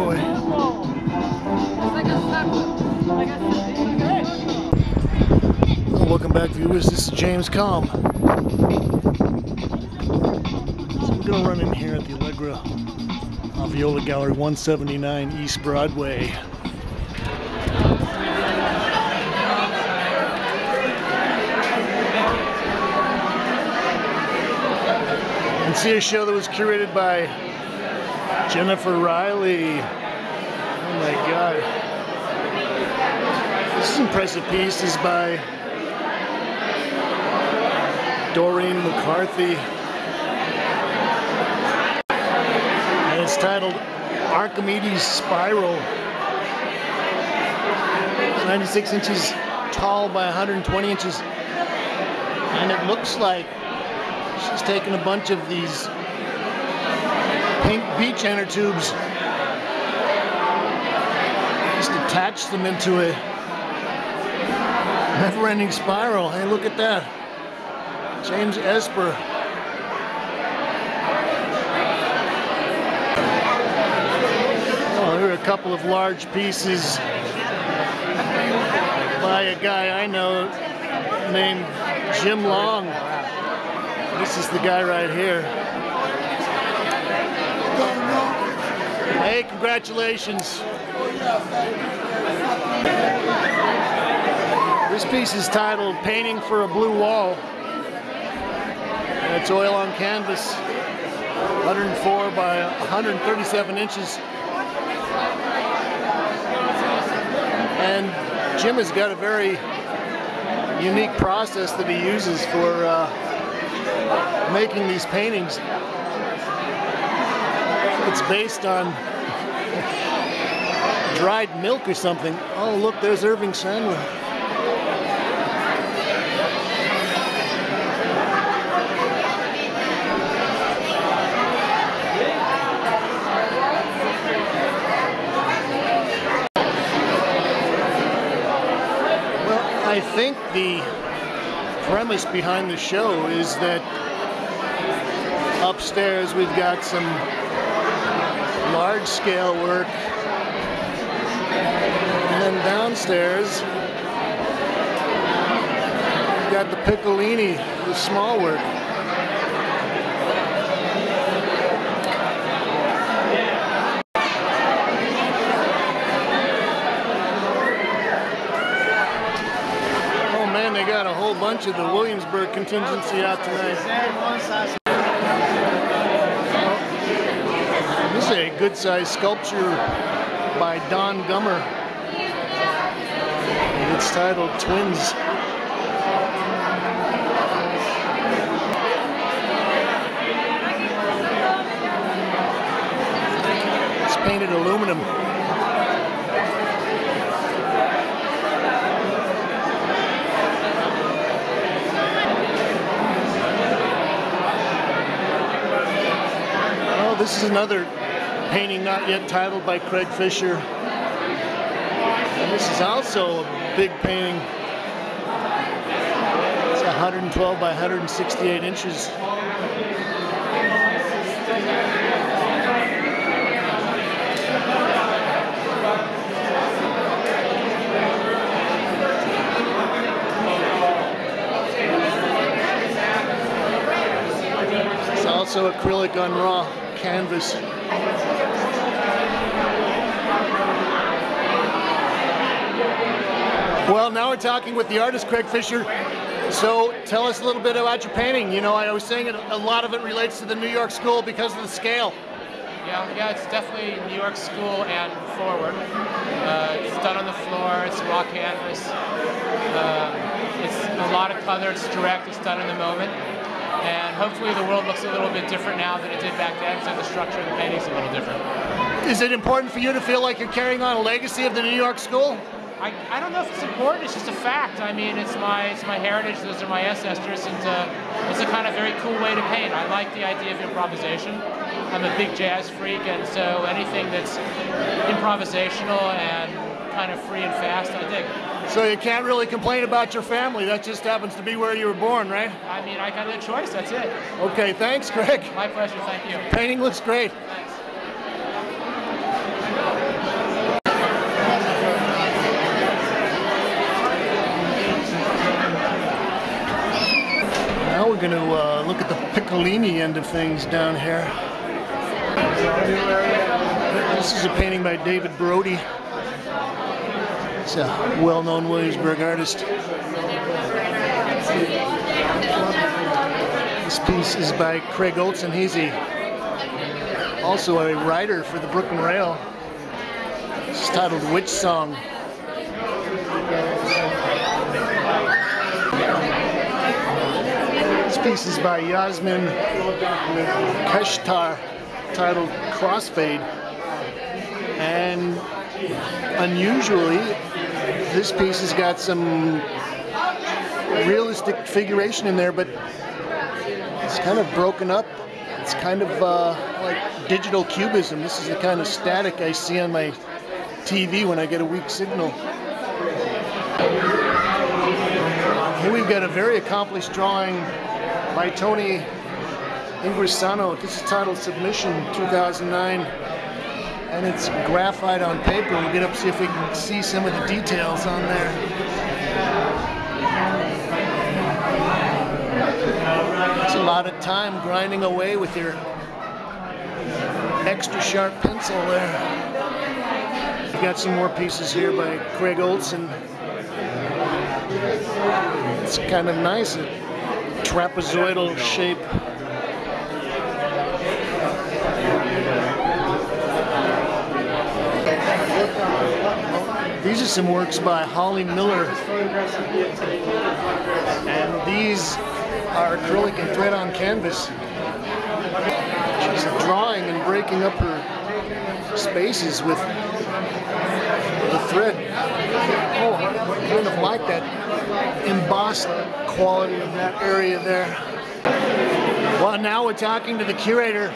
boy. Well, welcome back, viewers. This is James Kalm. So we're gonna run in here at the Allegra La Viola Gallery, 179 East Broadway. and see a show that was curated by Jennifer Riley. Oh my God. This is impressive piece. Is by Doreen McCarthy. And it's titled Archimedes Spiral. It's 96 inches tall by 120 inches. And it looks like she's taken a bunch of these pink beach inner tubes, just attached them into a never-ending spiral. Hey, look at that. James Esper. Oh, here are a couple of large pieces by a guy I know named Jim Long. This is the guy right here. Hey, congratulations. This piece is titled Painting for a Blue Wall. And it's oil on canvas, 104 by 137 inches. And Jim has got a very unique process that he uses for uh, making these paintings. It's based on dried milk or something. Oh, look, there's Irving Sandler. Well, I think the premise behind the show is that upstairs we've got some large scale work and then downstairs we've got the Piccolini, the small work. Oh man, they got a whole bunch of the Williamsburg contingency out tonight. Is a good sized sculpture by Don Gummer. And it's titled Twins. It's painted aluminum. Oh, this is another painting not yet titled by Craig Fisher. And this is also a big painting. It's 112 by 168 inches. It's also acrylic on raw canvas. Well, now we're talking with the artist Craig Fisher. So tell us a little bit about your painting. You know, I was saying it, a lot of it relates to the New York School because of the scale. Yeah, yeah, it's definitely New York School and forward. Uh, it's done on the floor. It's raw canvas. Uh, it's a lot of color. It's direct. It's done in the moment. And hopefully the world looks a little bit different now than it did back then, so the structure of the painting's a little different. Is it important for you to feel like you're carrying on a legacy of the New York School? I, I don't know if it's important. It's just a fact. I mean, it's my it's my heritage. Those are my ancestors, and uh, it's a kind of very cool way to paint. I like the idea of improvisation. I'm a big jazz freak, and so anything that's improvisational and kind of free and fast, I dig. So you can't really complain about your family. That just happens to be where you were born, right? I mean, I got a choice. That's it. Okay, thanks, Craig. My pleasure. Thank you. Painting looks great. Thanks. Going to uh, look at the Piccolini end of things down here. This is a painting by David Brody. It's a well-known Williamsburg artist. This piece is by Craig Olson. He's a, also a writer for the Brooklyn Rail. It's titled Witch Song. Piece is by Yasmin Keshtar titled Crossfade. And unusually, this piece has got some realistic figuration in there, but it's kind of broken up. It's kind of uh, like digital cubism. This is the kind of static I see on my TV when I get a weak signal. Here we've got a very accomplished drawing by Tony Ingrisano. This is titled Submission 2009 and it's graphite on paper. We'll get up see if we can see some of the details on there. It's a lot of time grinding away with your extra sharp pencil there. We've got some more pieces here by Craig Olson. It's kind of nice, a trapezoidal shape. These are some works by Holly Miller. And these are acrylic and thread on canvas. She's drawing and breaking up her spaces with the thread. Oh, I kind of like that embossed quality of that area there. Well, now we're talking to the curator.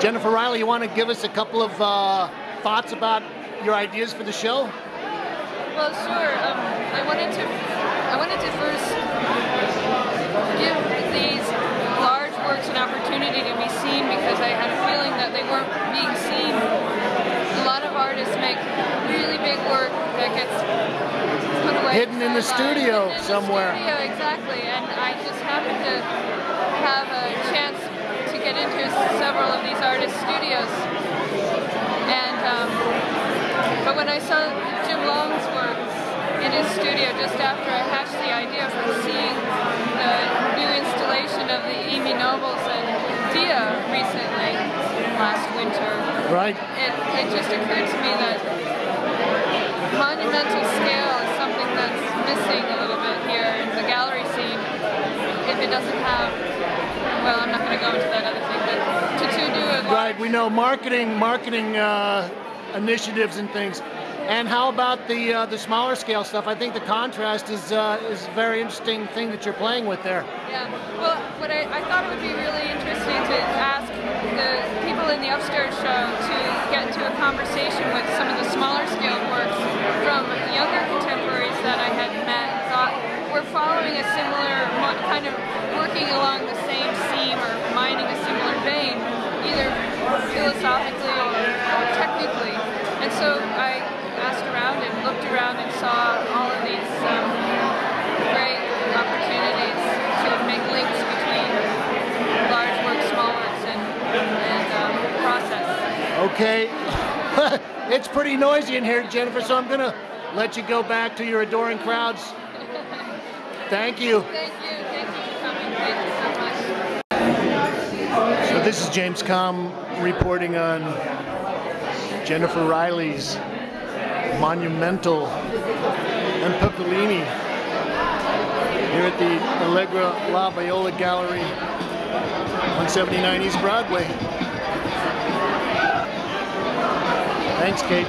Jennifer Riley, you want to give us a couple of uh, thoughts about your ideas for the show? Well, sure. Um, I wanted to. I wanted to first give these large works an opportunity to be seen because I had a feeling that they weren't being seen. A lot of artists make really big work that gets put away. Hidden in the studio in somewhere. The studio, exactly. And I just happened to have a chance to get into several of these artists' studios. And um, but when I saw Jim Long's work in his studio just after I hatched the idea for seeing the new installation of the Imi Knoebels and Dia recently last winter, Right. it, it just occurred to me that monumental scale is something that's missing a little bit here in the gallery scene. If it doesn't have, well, I'm not going to go into that other thing, but to, to do a Right. We know marketing, marketing uh, initiatives and things. And how about the uh, the smaller scale stuff? I think the contrast is uh, is a very interesting thing that you're playing with there. Yeah. Well, what I, I thought it would be really interesting to ask the people in the upstairs show to get into a conversation with some of the smaller scale works from younger contemporaries that I had met. Thought were following a similar kind of working along the same seam or mining a similar vein, either philosophically or, or technically. And so I asked around and looked around and saw all of these um, great opportunities to make links between large works, small works, and, and um, process. Okay. it's pretty noisy in here, Jennifer, so I'm gonna let you go back to your adoring crowds. Thank you. Thank you. Thank you for coming. Thank you so much. So this is James Kalm reporting on Jennifer Riley's monumental and Piccolini here at the Allegra La Viola Gallery, on 179 East Broadway. Thanks, Kate.